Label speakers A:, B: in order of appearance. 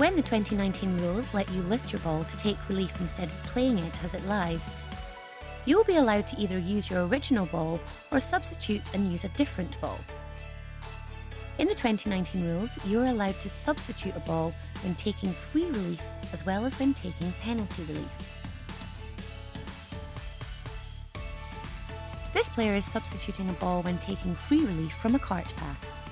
A: When the 2019 rules let you lift your ball to take relief instead of playing it as it lies, you will be allowed to either use your original ball or substitute and use a different ball. In the 2019 rules, you are allowed to substitute a ball when taking free relief as well as when taking penalty relief. This player is substituting a ball when taking free relief from a cart path.